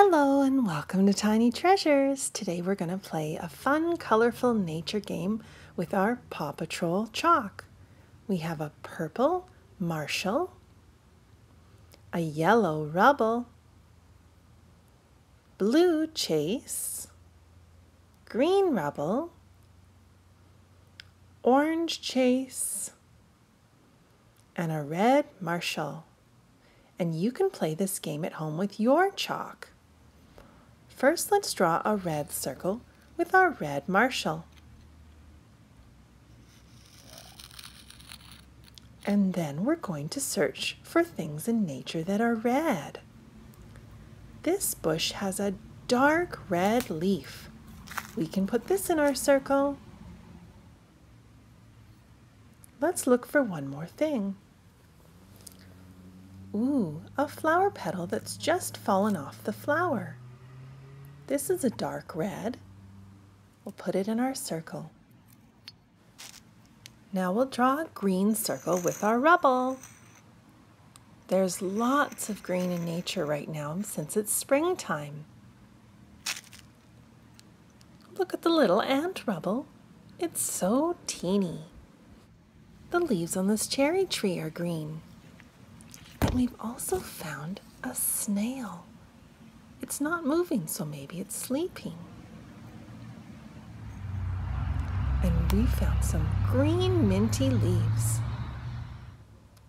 Hello and welcome to Tiny Treasures. Today we're going to play a fun, colorful nature game with our Paw Patrol chalk. We have a purple Marshall, a yellow Rubble, blue Chase, green Rubble, orange Chase, and a red Marshall. And you can play this game at home with your chalk. First, let's draw a red circle with our red Marshall. And then we're going to search for things in nature that are red. This bush has a dark red leaf. We can put this in our circle. Let's look for one more thing. Ooh, a flower petal that's just fallen off the flower. This is a dark red. We'll put it in our circle. Now we'll draw a green circle with our Rubble. There's lots of green in nature right now since it's springtime. Look at the little ant rubble. It's so teeny. The leaves on this cherry tree are green. And we've also found a snail. It's not moving, so maybe it's sleeping. And we found some green minty leaves.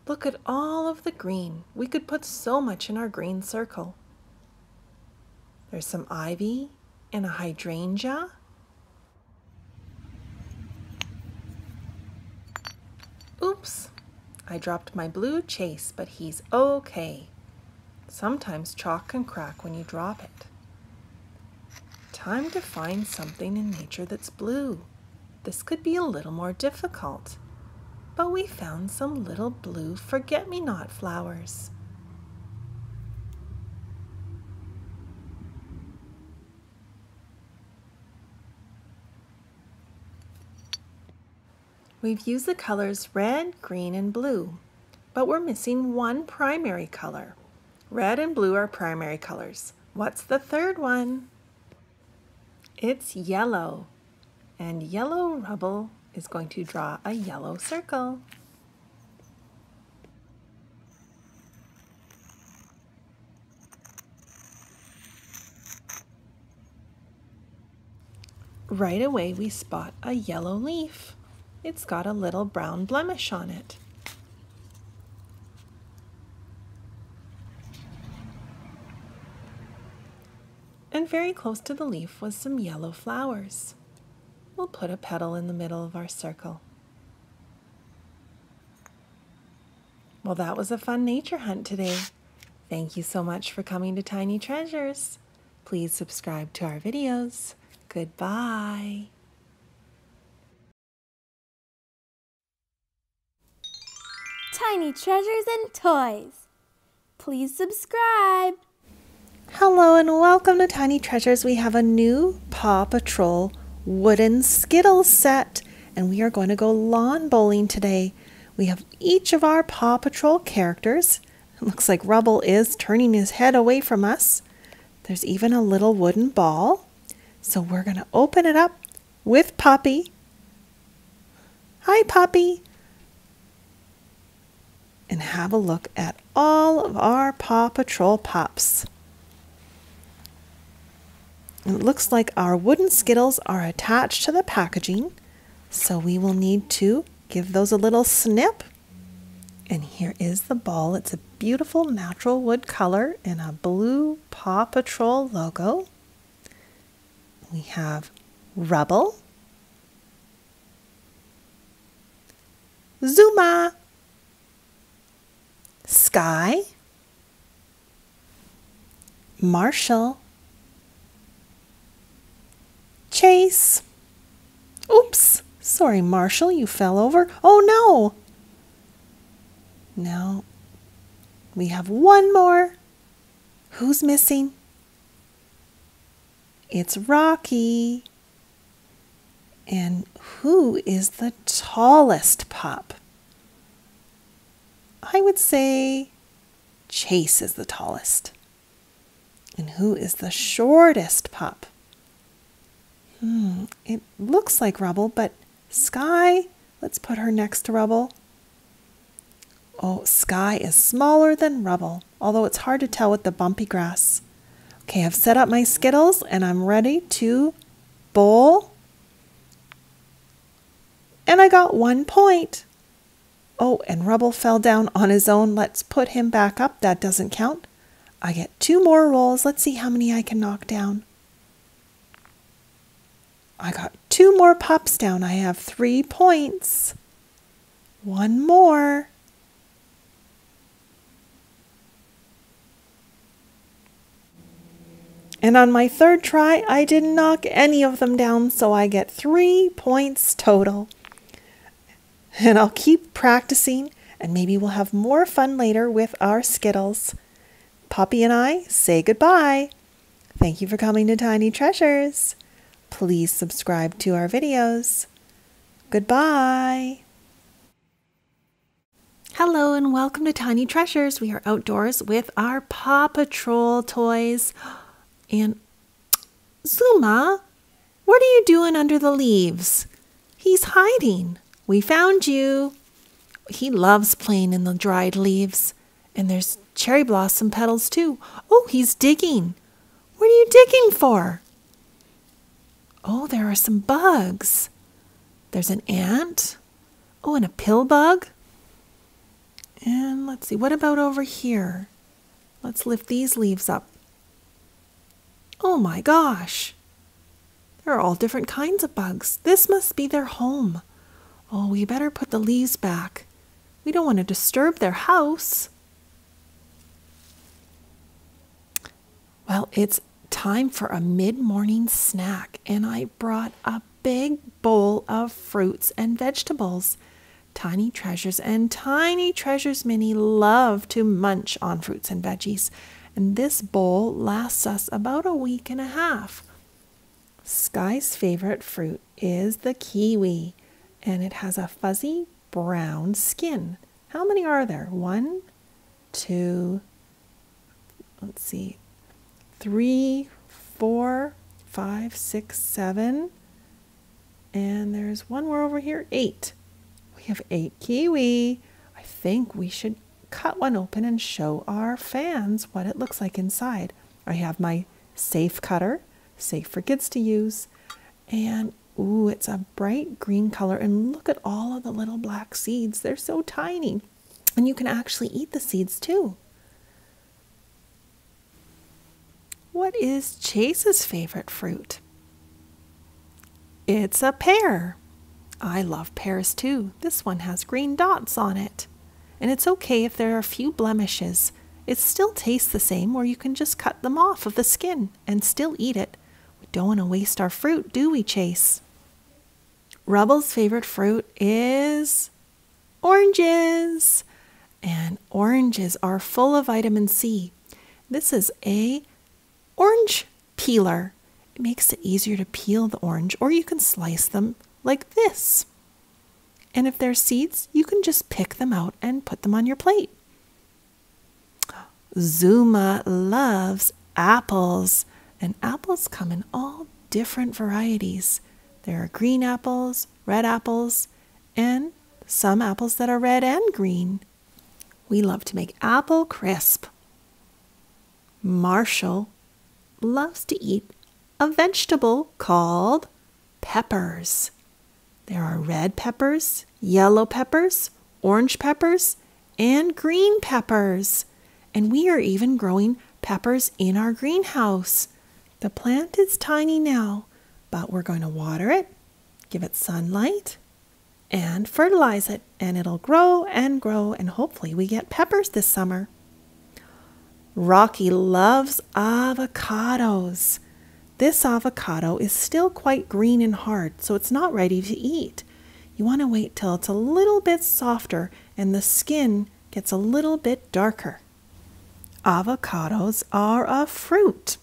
Look at all of the green. We could put so much in our green circle. There's some ivy and a hydrangea. Oops, I dropped my blue Chase, but he's okay. Sometimes chalk can crack when you drop it. Time to find something in nature that's blue. This could be a little more difficult, but we found some little blue forget-me-not flowers. We've used the colors red, green, and blue, but we're missing one primary color. Red and blue are primary colors. What's the third one? It's yellow. And yellow Rubble is going to draw a yellow circle. Right away we spot a yellow leaf. It's got a little brown blemish on it. And very close to the leaf was some yellow flowers. We'll put a petal in the middle of our circle. Well, that was a fun nature hunt today. Thank you so much for coming to Tiny Treasures. Please subscribe to our videos. Goodbye. Tiny Treasures and Toys. Please subscribe. Hello and welcome to Tiny Treasures. We have a new Paw Patrol wooden Skittles set and we are going to go lawn bowling today. We have each of our Paw Patrol characters. It looks like Rubble is turning his head away from us. There's even a little wooden ball. So we're going to open it up with Poppy. Hi, Poppy. And have a look at all of our Paw Patrol pups. It looks like our wooden Skittles are attached to the packaging, so we will need to give those a little snip. And here is the ball. It's a beautiful natural wood color and a blue Paw Patrol logo. We have Rubble, Zuma, Skye, Marshall, Chase. Oops. Sorry, Marshall, you fell over. Oh, no. Now, we have one more. Who's missing? It's Rocky. And who is the tallest pup? I would say Chase is the tallest. And who is the shortest pup? Hmm, it looks like Rubble, but Skye, let's put her next to Rubble. Oh, Skye is smaller than Rubble, although it's hard to tell with the bumpy grass. Okay, I've set up my Skittles and I'm ready to bowl. And I got one point. Oh, and Rubble fell down on his own. Let's put him back up. That doesn't count. I get two more rolls. Let's see how many I can knock down. I got two more pops down. I have three points. One more. And on my third try, I didn't knock any of them down, so I get three points total. And I'll keep practicing, and maybe we'll have more fun later with our Skittles. Poppy and I say goodbye. Thank you for coming to Tiny Treasures. Please subscribe to our videos. Goodbye. Hello and welcome to Tiny Treasures. We are outdoors with our Paw Patrol toys. And Zuma, what are you doing under the leaves? He's hiding. We found you. He loves playing in the dried leaves. And there's cherry blossom petals too. Oh, he's digging. What are you digging for? Oh, there are some bugs. There's an ant. Oh, and a pill bug. And let's see, what about over here? Let's lift these leaves up. Oh my gosh! There are all different kinds of bugs. This must be their home. Oh, we better put the leaves back. We don't want to disturb their house. Well, it's time for a mid morning snack, and I brought a big bowl of fruits and vegetables. Tiny Treasures and Tiny Treasures Mini love to munch on fruits and veggies and this bowl lasts us about a week and a half. Skye's favorite fruit is the kiwi, and it has a fuzzy brown skin. How many are there? One, two, let's see, three, four, five, six, seven, and there's one more over here, eight. We have eight kiwi. I think we should cut one open and show our fans what it looks like inside. I have my safe cutter, safe for kids to use, and ooh, it's a bright green color. And look at all of the little black seeds, they're so tiny. And you can actually eat the seeds too. What is Chase's favorite fruit? It's a pear. I love pears too. This one has green dots on it and it's okay if there are a few blemishes. It still tastes the same, or you can just cut them off of the skin and still eat it. We don't want to waste our fruit, do we, Chase? Rubble's favorite fruit is oranges. And oranges are full of vitamin C. This is a orange peeler. It makes it easier to peel the orange, or you can slice them like this. And if there's seeds, you can just pick them out and put them on your plate. Zuma loves apples, and apples come in all different varieties. There are green apples, red apples, and some apples that are red and green. We love to make apple crisp. Marshall loves to eat a vegetable called peppers. There are red peppers, yellow peppers, orange peppers, and green peppers. And we are even growing peppers in our greenhouse. The plant is tiny now, but we're going to water it, give it sunlight, and fertilize it, and it'll grow and grow, and hopefully we get peppers this summer. Rocky loves avocados. This avocado is still quite green and hard, so it's not ready to eat. You want to wait till it's a little bit softer and the skin gets a little bit darker. Avocados are a fruit.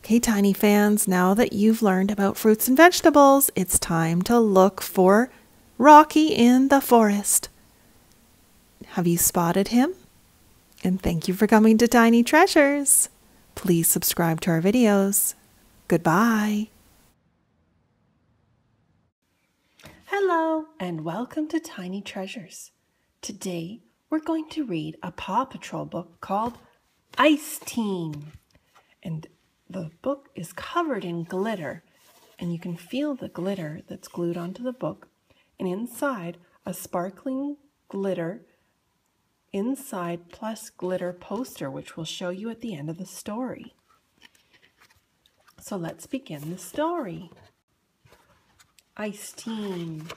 Okay, tiny fans, now that you've learned about fruits and vegetables, it's time to look for Rocky in the forest. Have you spotted him? And thank you for coming to Tiny Treasures. Please subscribe to our videos. Goodbye. Hello, and welcome to Tiny Treasures. Today, we're going to read a Paw Patrol book called Ice Team. And the book is covered in glitter, and you can feel the glitter that's glued onto the book. And inside, a sparkling glitter inside plus glitter poster, which we'll show you at the end of the story. So let's begin the story. Ice Team.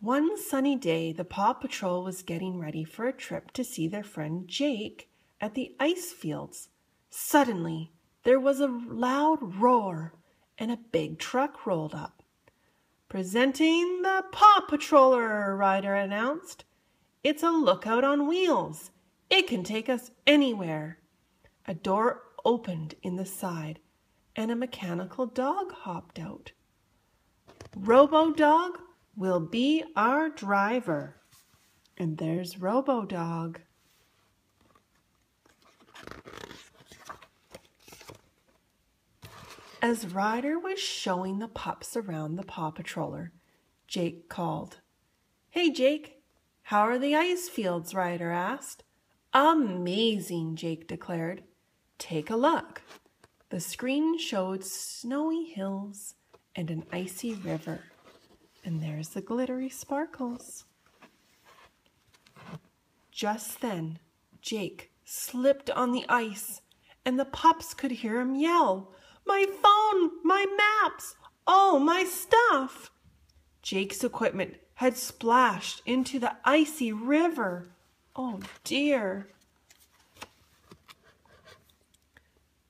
One sunny day, the Paw Patrol was getting ready for a trip to see their friend Jake at the ice fields. Suddenly, there was a loud roar and a big truck rolled up. Presenting the Paw Patroller, Ryder announced. It's a lookout on wheels. It can take us anywhere. A door opened in the side and a mechanical dog hopped out. Robo Dog will be our driver. And there's Robo Dog. As Ryder was showing the pups around the Paw Patroller, Jake called. Hey, Jake, how are the ice fields? Ryder asked. Amazing, Jake declared. Take a look. The screen showed snowy hills and an icy river. And there's the glittery sparkles. Just then, Jake slipped on the ice, and the pups could hear him yell, My phone! My maps! All my stuff! Jake's equipment had splashed into the icy river. Oh dear.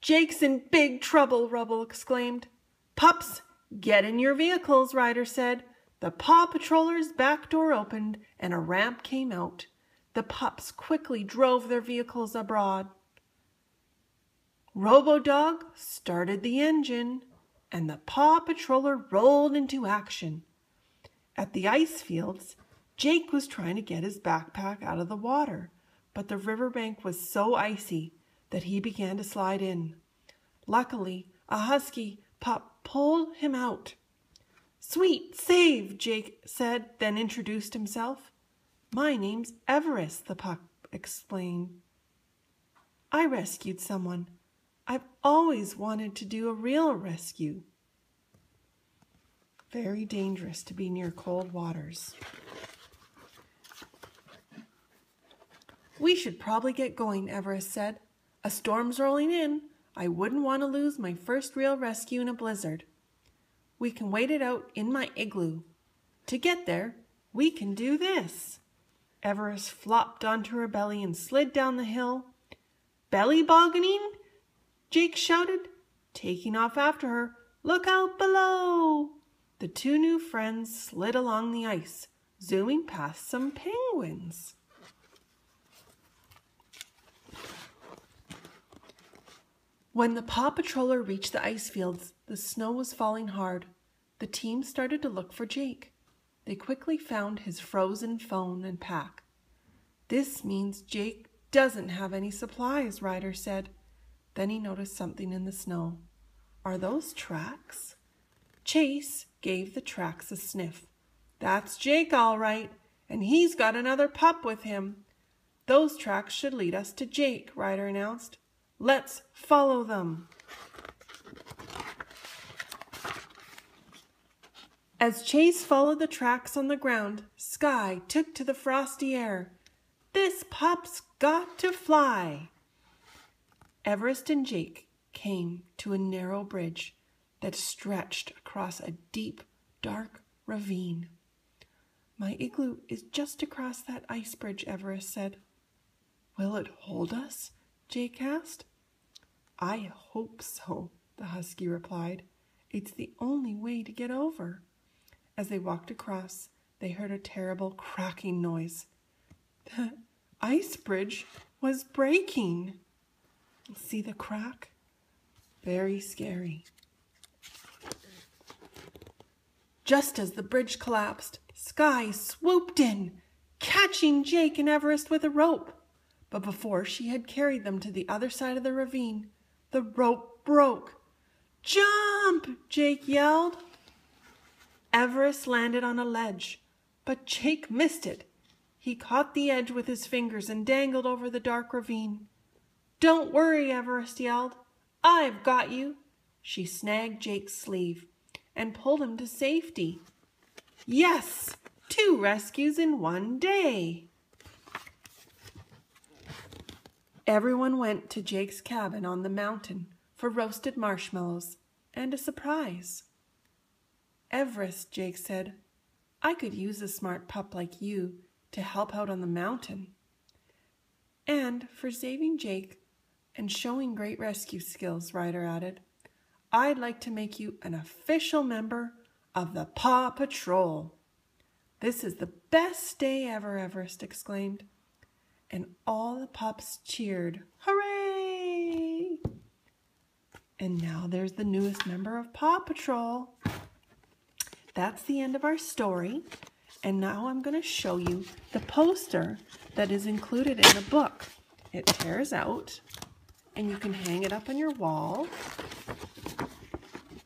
Jake's in big trouble, Rubble exclaimed. Pups, get in your vehicles, Ryder said. The Paw Patroller's back door opened and a ramp came out. The pups quickly drove their vehicles abroad. Robo Dog started the engine and the Paw Patroller rolled into action. At the ice fields, Jake was trying to get his backpack out of the water, but the riverbank was so icy that he began to slide in. Luckily, a husky pup pulled him out. Sweet save, Jake said, then introduced himself. My name's Everest, the pup explained. I rescued someone. I've always wanted to do a real rescue. Very dangerous to be near cold waters. We should probably get going, Everest said. A storm's rolling in. I wouldn't want to lose my first real rescue in a blizzard. We can wait it out in my igloo. To get there, we can do this. Everest flopped onto her belly and slid down the hill. Belly bogganing? Jake shouted, taking off after her. Look out below! The two new friends slid along the ice, zooming past some penguins. When the Paw Patroller reached the ice fields, the snow was falling hard. The team started to look for Jake. They quickly found his frozen phone and pack. This means Jake doesn't have any supplies, Ryder said. Then he noticed something in the snow. Are those tracks? Chase gave the tracks a sniff. That's Jake, all right, and he's got another pup with him. Those tracks should lead us to Jake, Ryder announced. Let's follow them. As Chase followed the tracks on the ground, Skye took to the frosty air. This pup's got to fly. Everest and Jake came to a narrow bridge that stretched across a deep, dark ravine. My igloo is just across that ice bridge, Everest said. Will it hold us? Jake asked. I hope so, the husky replied. It's the only way to get over. As they walked across, they heard a terrible cracking noise. The ice bridge was breaking. See the crack? Very scary. Just as the bridge collapsed, Skye swooped in. catching Jake and Everest with a rope. But before she had carried them to the other side of the ravine, the rope broke. Jump! Jake yelled. Everest landed on a ledge, but Jake missed it. He caught the edge with his fingers and dangled over the dark ravine. Don't worry, Everest yelled. I've got you. She snagged Jake's sleeve and pulled him to safety. Yes, two rescues in one day. Everyone went to Jake's cabin on the mountain for roasted marshmallows and a surprise. Everest, Jake said, I could use a smart pup like you to help out on the mountain. And for saving Jake and showing great rescue skills, Ryder added, I'd like to make you an official member of the Paw Patrol. This is the best day ever, Everest exclaimed. And all the pups cheered, Hooray! And now there's the newest member of Paw Patrol. That's the end of our story. And now I'm going to show you the poster that is included in the book. It tears out and you can hang it up on your wall.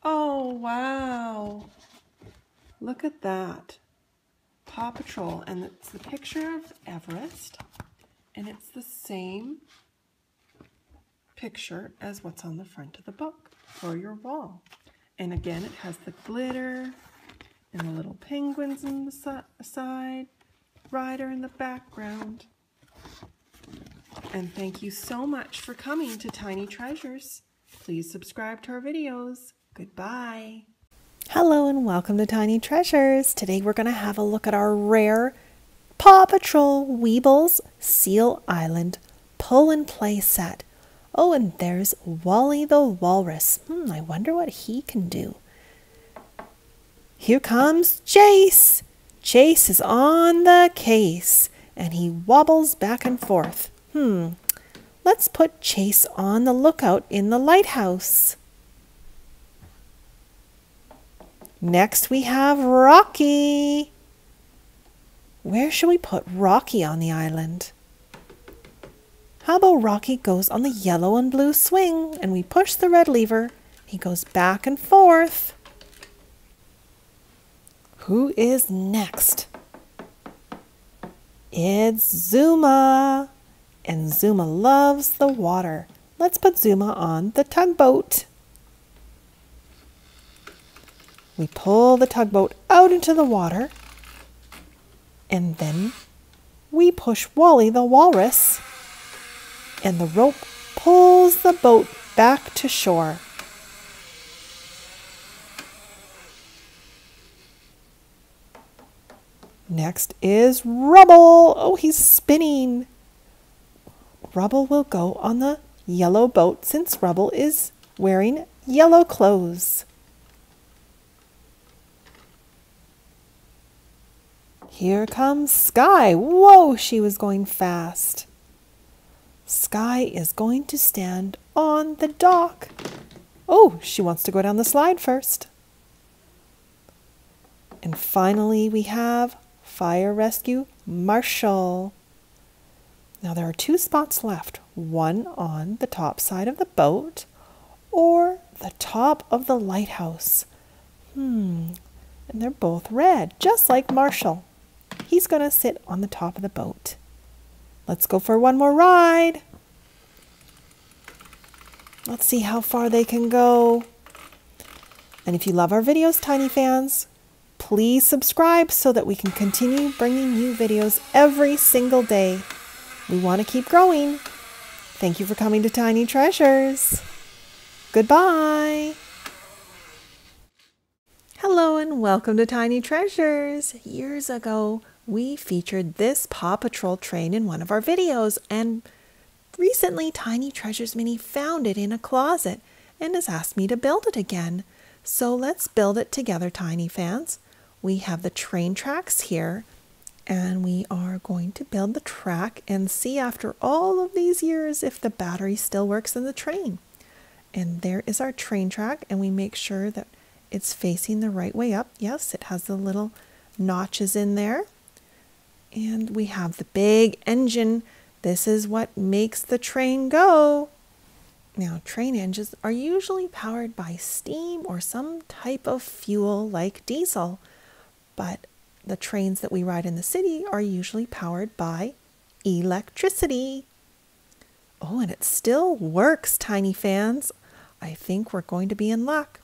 Oh, wow. Look at that. Paw Patrol. And it's the picture of Everest. And it's the same picture as what's on the front of the book for your wall. And again, it has the glitter and the little penguins in the side, Ryder in the background. And thank you so much for coming to Tiny Treasures. Please subscribe to our videos. Goodbye. Hello and welcome to Tiny Treasures. Today we're going to have a look at our rare Paw Patrol Weebles Seal Island pull and play set. Oh, and there's Wally the Walrus. Hmm, I wonder what he can do. Here comes Chase. Chase is on the case and he wobbles back and forth. Hmm, let's put Chase on the lookout in the lighthouse. Next we have Rocky. Where should we put Rocky on the island? How about Rocky goes on the yellow and blue swing and we push the red lever. He goes back and forth. Who is next? It's Zuma. And Zuma loves the water. Let's put Zuma on the tugboat. We pull the tugboat out into the water. And then we push Wally the walrus. And the rope pulls the boat back to shore. Next is Rubble. Oh, he's spinning. Rubble will go on the yellow boat since Rubble is wearing yellow clothes. Here comes Skye. Whoa, she was going fast. Skye is going to stand on the dock. Oh, she wants to go down the slide first. And finally, we have Fire Rescue Marshall. Now there are two spots left, one on the top side of the boat or the top of the lighthouse. Hmm, and they're both red, just like Marshall. He's going to sit on the top of the boat. Let's go for one more ride. Let's see how far they can go. And if you love our videos, Tiny fans, Please subscribe so that we can continue bringing you videos every single day. We want to keep growing. Thank you for coming to Tiny Treasures. Goodbye. Hello and welcome to Tiny Treasures. Years ago, we featured this Paw Patrol train in one of our videos, and recently Tiny Treasures Mini found it in a closet and has asked me to build it again. So let's build it together, Tiny fans we have the train tracks here and we are going to build the track and see after all of these years if the battery still works in the train. And there is our train track and we make sure that it's facing the right way up. Yes, it has the little notches in there. And we have the big engine. This is what makes the train go. Now, train engines are usually powered by steam or some type of fuel like diesel, but the trains that we ride in the city are usually powered by electricity. Oh, and it still works, tiny fans. I think we're going to be in luck.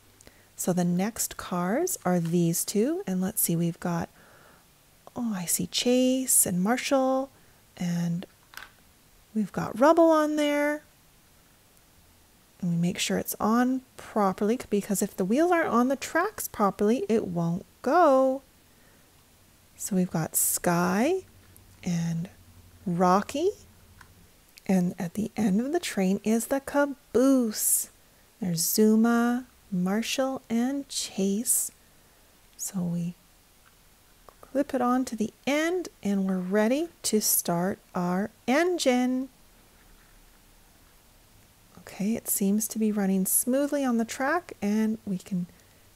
So the next cars are these two, and let's see, we've got, oh, I see Chase and Marshall, and we've got Rubble on there. And we make sure it's on properly because if the wheels aren't on the tracks properly, it won't go. So we've got Skye and Rocky. And at the end of the train is the caboose. There's Zuma, Marshall, and Chase. So we clip it on to the end and we're ready to start our engine. Okay, it seems to be running smoothly on the track and we can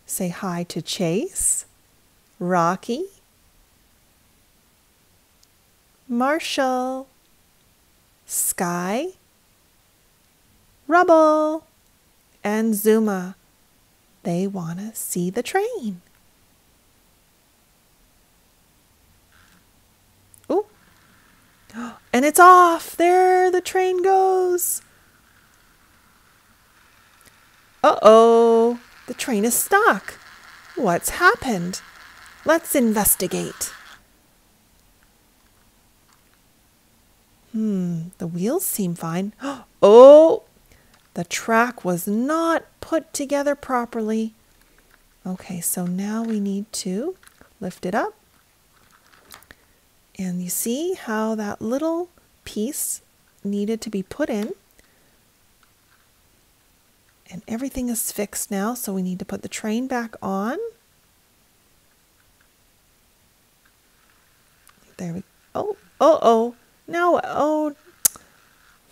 say hi to Chase, Rocky, Marshall, Skye, Rubble, and Zuma. They want to see the train. and it's off. There the train goes. Uh oh, the train is stuck. What's happened? Let's investigate. Hmm, the wheels seem fine. Oh, the track was not put together properly. Okay, so now we need to lift it up. And you see how that little piece needed to be put in and everything is fixed now, so we need to put the train back on. There we Oh, oh, oh. Now, oh.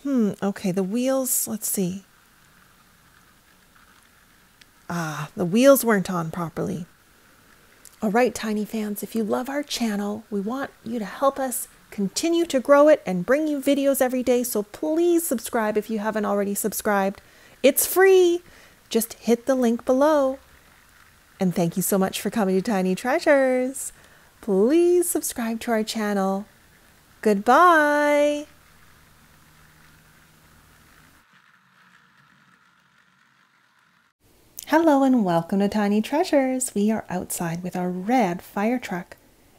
Hmm, okay, the wheels, let's see. Ah, the wheels weren't on properly. All right, Tiny fans, if you love our channel, we want you to help us continue to grow it and bring you videos every day. So please subscribe if you haven't already subscribed. It's free. Just hit the link below. And thank you so much for coming to Tiny Treasures. Please subscribe to our channel. Goodbye. Hello and welcome to Tiny Treasures. We are outside with our red fire truck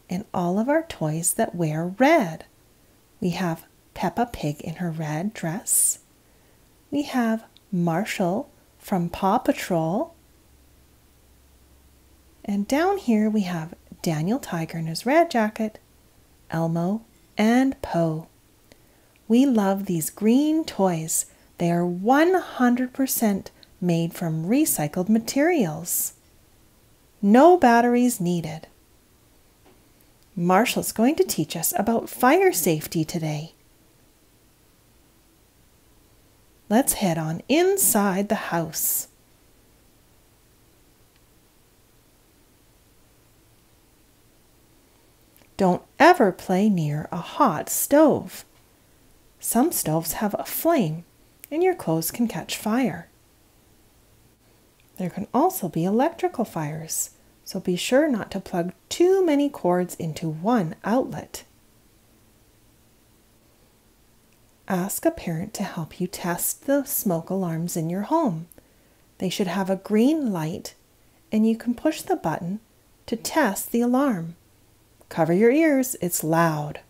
and all of our toys that wear red. We have Peppa Pig in her red dress. We have Marshall from Paw Patrol. And down here we have Daniel Tiger in his red jacket, Elmo, and Po. We love these green toys. They are 100% made from recycled materials. No batteries needed. Marshall's going to teach us about fire safety today. Let's head on inside the house. Don't ever play near a hot stove. Some stoves have a flame and your clothes can catch fire. There can also be electrical fires, so be sure not to plug too many cords into one outlet. Ask a parent to help you test the smoke alarms in your home. They should have a green light and you can push the button to test the alarm. Cover your ears, it's loud.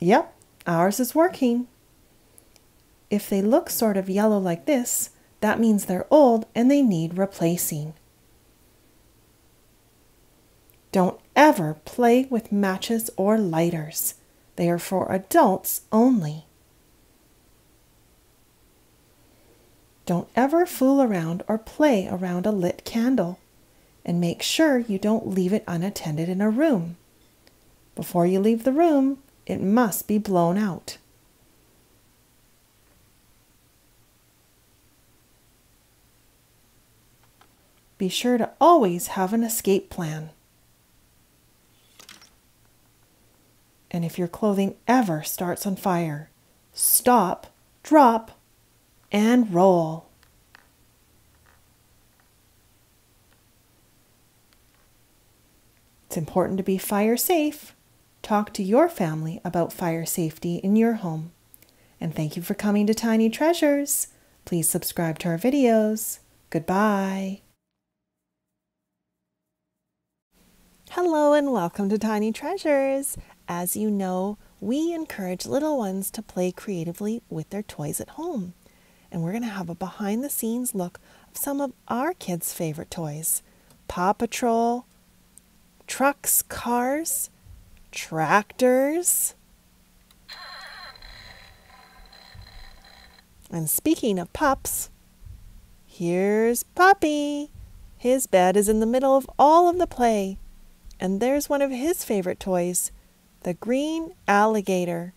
Yep, ours is working. If they look sort of yellow like this, that means they're old and they need replacing. Don't ever play with matches or lighters. They are for adults only. Don't ever fool around or play around a lit candle. And make sure you don't leave it unattended in a room. Before you leave the room, it must be blown out. Be sure to always have an escape plan. And if your clothing ever starts on fire, stop, drop, and roll. It's important to be fire safe. Talk to your family about fire safety in your home. And thank you for coming to Tiny Treasures. Please subscribe to our videos. Goodbye. Hello and welcome to Tiny Treasures. As you know, we encourage little ones to play creatively with their toys at home. And we're going to have a behind the scenes look of some of our kids' favorite toys Paw Patrol, trucks, cars, tractors. And speaking of pups, here's Puppy. His bed is in the middle of all of the play. And there's one of his favorite toys, the green alligator.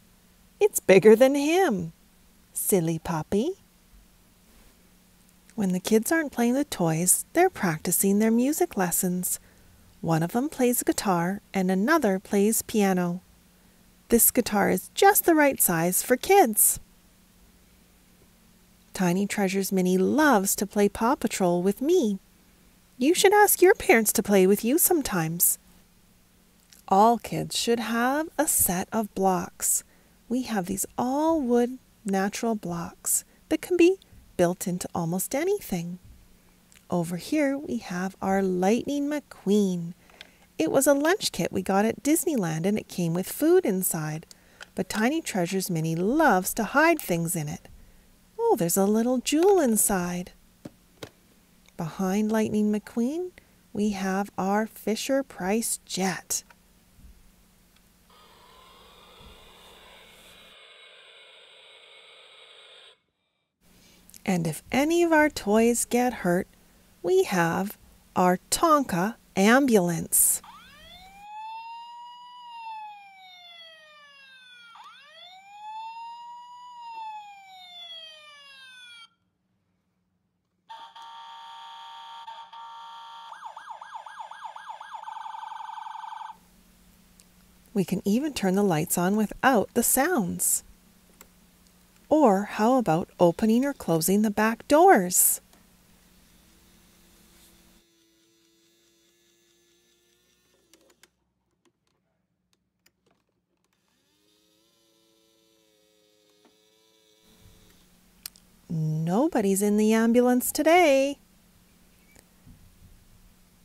It's bigger than him. Silly puppy. When the kids aren't playing with toys, they're practicing their music lessons. One of them plays guitar and another plays piano. This guitar is just the right size for kids. Tiny Treasures Mini loves to play Paw Patrol with me. You should ask your parents to play with you sometimes. All kids should have a set of blocks. We have these all wood natural blocks that can be built into almost anything. Over here we have our Lightning McQueen. It was a lunch kit we got at Disneyland and it came with food inside. But Tiny Treasures Mini loves to hide things in it. Oh, there's a little jewel inside. Behind Lightning McQueen, we have our Fisher Price jet. And if any of our toys get hurt, we have our Tonka ambulance. We can even turn the lights on without the sounds. Or how about opening or closing the back doors? Nobody's in the ambulance today.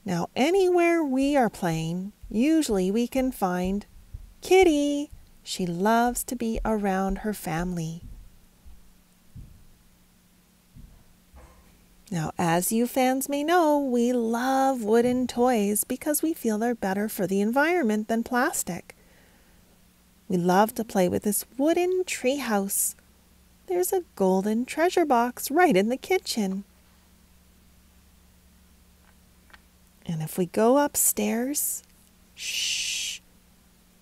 Now, anywhere we are playing, usually we can find Kitty. She loves to be around her family. Now, as you fans may know, we love wooden toys because we feel they're better for the environment than plastic. We love to play with this wooden treehouse there's a golden treasure box right in the kitchen. And if we go upstairs, shh,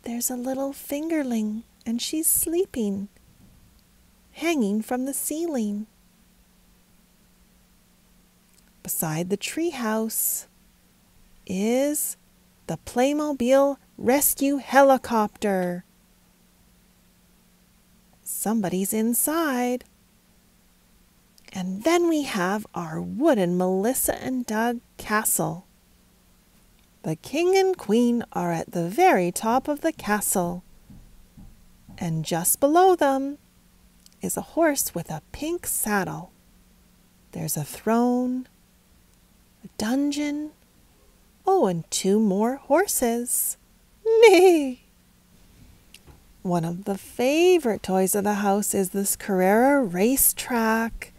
there's a little fingerling and she's sleeping, hanging from the ceiling. Beside the treehouse is the Playmobil Rescue Helicopter. Somebody's inside. And then we have our wooden Melissa and Doug castle. The king and queen are at the very top of the castle. And just below them is a horse with a pink saddle. There's a throne, dungeon, oh, and two more horses. Nee! One of the favorite toys of the house is this Carrera racetrack.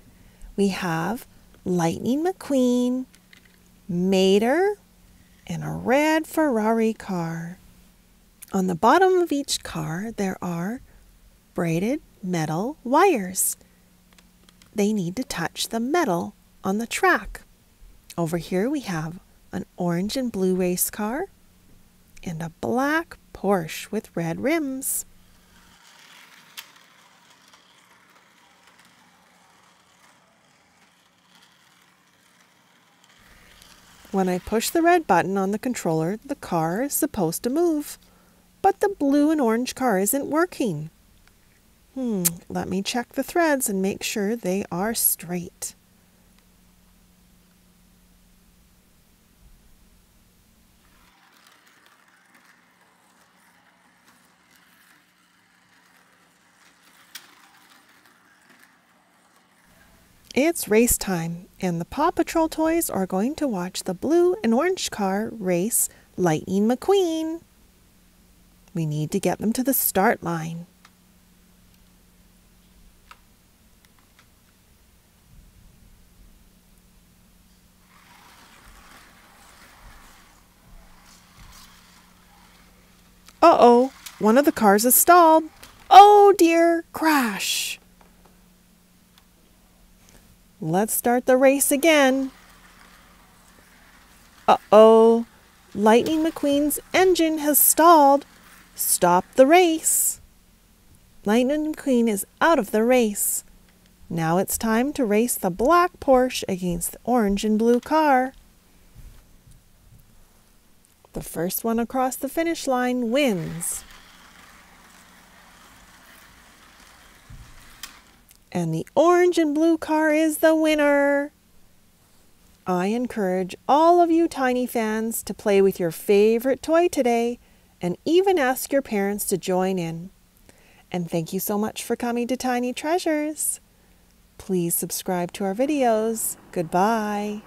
We have Lightning McQueen, Mater, and a red Ferrari car. On the bottom of each car, there are braided metal wires. They need to touch the metal on the track. Over here we have an orange and blue race car and a black Porsche with red rims. When I push the red button on the controller, the car is supposed to move. But the blue and orange car isn't working. Hmm, let me check the threads and make sure they are straight. It's race time, and the Paw Patrol toys are going to watch the blue and orange car race Lightning McQueen. We need to get them to the start line. Uh-oh, one of the cars is stalled. Oh dear, crash. Let's start the race again. Uh-oh, Lightning McQueen's engine has stalled. Stop the race. Lightning McQueen is out of the race. Now it's time to race the black Porsche against the orange and blue car. The first one across the finish line wins. And the orange and blue car is the winner. I encourage all of you tiny fans to play with your favorite toy today and even ask your parents to join in. And thank you so much for coming to Tiny Treasures. Please subscribe to our videos. Goodbye.